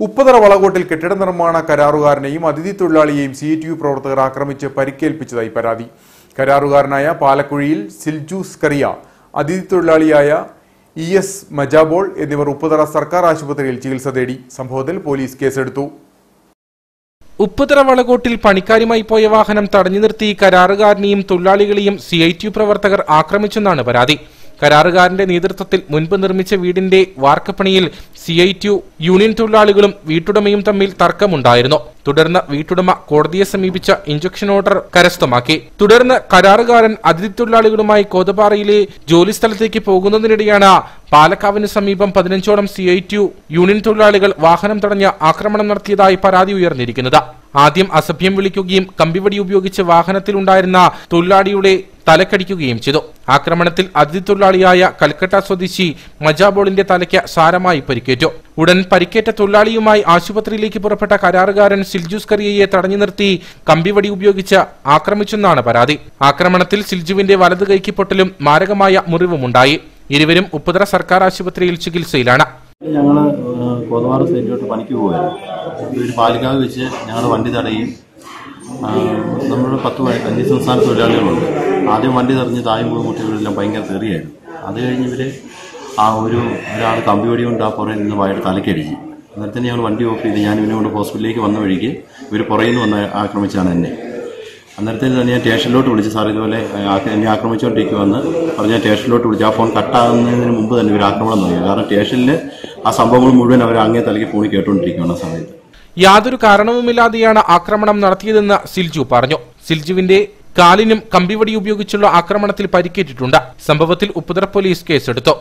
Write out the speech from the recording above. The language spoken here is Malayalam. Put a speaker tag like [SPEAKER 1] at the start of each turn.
[SPEAKER 1] ഉപ്പതറ വളകോട്ടിൽ കെട്ടിട നിർമ്മാണ കരാറുകാരനെയും അതിഥി തൊഴിലാളിയെയും സി ടി യു പ്രവർത്തകർ ആക്രമിച്ച് പരിക്കേൽപ്പിച്ചതായി പരാതി. കരാറുകാരനായ പാലക്കുഴിയിൽ സിൽജൂസ് കറിയ അതിഥി തൊഴിലാളിയായ ഇ എസ് മജാബോൾ എന്നിവർ ഉപ്പുതറ സർക്കാർ ആശുപത്രിയിൽ ചികിത്സ തേടി. സംഭവത്തിൽ പോലീസ് കേസെടുത്തു.
[SPEAKER 2] ഉപ്പുതറ വളകോട്ടിൽ പണിക്കാരുമായി പോയ വാഹനം തടഞ്ഞു നിർത്തി കരാറുകാരനെയും തൊഴിലാളികളെയും സി ഐ ടി യു പ്രവർത്തകർ ആക്രമിച്ചെന്നാണ് പരാതി. കരാറുകാരന്റെ നേതൃത്വത്തിൽ മുൻപ് നിർമ്മിച്ച വീടിന്റെ വാർക്കപ്പണിയിൽ സി ഐ ടി യൂണിയൻ തൊഴിലാളികളും വീട്ടുടമയും തമ്മിൽ തർക്കമുണ്ടായിരുന്നു. തുടർന്ന് വീട്ടുടമ കോടതിയെ സമീപിച്ച ഇഞ്ചക്ഷൻ ഓർഡർ കരസ്ഥമാക്കി. തുടർന്ന് കരാറുകാരൻ അതിഥി തൊഴിലാളികളുമായി കോതപാറയിലെ ജോലിസ്ഥലത്തേക്ക് പോകുന്നതിനിടെയാണ് പാലക്കാവിന് സമീപം പതിനഞ്ചോളം സി ഐ ടി യൂണിയൻ തൊഴിലാളികൾ വാഹനം തടഞ്ഞ് ആക്രമണം നടത്തിയതായി പരാതി ഉയർന്നിരിക്കുന്നത്. ആദ്യം അസഭ്യം വിളിക്കുകയും കമ്പിവടി ഉപയോഗിച്ച് വാഹനത്തിലുണ്ടായിരുന്ന തൊഴിലാളിയുടെ തലക്കടിക്കുകയും ചെയ്തു. ആക്രമണത്തിൽ അതിഥി തൊഴിലാളിയായ കൽക്കട്ട സ്വദേശി മജാബോളിന്റെ തലയ്ക്ക് സാരമായി പരിക്കേറ്റു. ഉടൻ പരിക്കേറ്റ തൊഴിലാളിയുമായി ആശുപത്രിയിലേക്ക് പുറപ്പെട്ട കരാറുകാരൻ സിൽജൂസ് കറിയയെ തടഞ്ഞു നിർത്തി കമ്പിവടി ഉപയോഗിച്ച് ആക്രമിച്ചെന്നാണ് പരാതി. ആക്രമണത്തിൽ സിൽജുവിന്റെ വലതു കൈക്ക് പൊട്ടലും മാരകമായ മുറിവുമുണ്ടായി. ഇരുവരും ഉപ്പുതറ സർക്കാർ ആശുപത്രിയിൽ ചികിത്സയിലാണ്.
[SPEAKER 3] ഞങ്ങൾ കോതവാറ് സൈറ്റിലോട്ട് പണിക്ക് പോകുമായിരുന്നു ഒരു പാലിക്കാവ് വെച്ച് ഞങ്ങളുടെ വണ്ടി തടയും നമ്മുടെ പത്ത് അഞ്ച് സംസ്ഥാന തൊഴിലാളികളുണ്ട്. ആദ്യം വണ്ടി തെറിഞ്ഞ് തായും പോയി കുട്ടികളെല്ലാം ഭയങ്കര തെറിയായിരുന്നു. അത് കഴിഞ്ഞ് ഇവർ ആ ഒരു ഒരാൾ കമ്പി വടി കൊണ്ട് ആ പുറയിൽ നിന്ന് വായിട്ട് തലക്കടിച്ച്. തന്നെ ഞങ്ങൾ വണ്ടി ഓഫ് ചെയ്ത് ഞാൻ ഇവനെ കൊണ്ട് ഹോസ്പിറ്റലിലേക്ക് വന്ന വഴിക്ക് ഇവർ പുറയിൽ നിന്ന് വന്ന് ആക്രമിച്ചാണ് എന്നെ. അന്നേരത്തിന് തന്നെ ഞാൻ സ്റ്റേഷനിലോട്ട് വിളിച്ച് സാർ ഇതുപോലെ എന്നെ ആക്രമിച്ചുകൊണ്ടിരിക്കുമെന്ന് പറഞ്ഞ് ഞാൻ സ്റ്റേഷനിലോട്ട് വിളിച്ച് ആ ഫോൺ കട്ടാകുന്നതിന് മുമ്പ് തന്നെ ഇവർ ആക്രമണം തുടങ്ങി. കാരണം സ്റ്റേഷനിൽ ആ സംഭവങ്ങൾ മുഴുവൻ അവർ അങ്ങേ തലയ്ക്ക് ഫോണിൽ കേട്ടുകൊണ്ടിരിക്കുകയാണ് ആ സമയത്ത്.
[SPEAKER 2] യാതൊരു കാരണവുമില്ലാതെയാണ് ആക്രമണം നടത്തിയതെന്ന് സിൽജു പറഞ്ഞു. സിൽജുവിന്റെ കാലിനും കമ്പിവടി ഉപയോഗിച്ചുള്ള ആക്രമണത്തിൽ പരിക്കേറ്റിട്ടുണ്ട്. സംഭവത്തിൽ ഉപ്പുതറ പോലീസ് കേസെടുത്തു.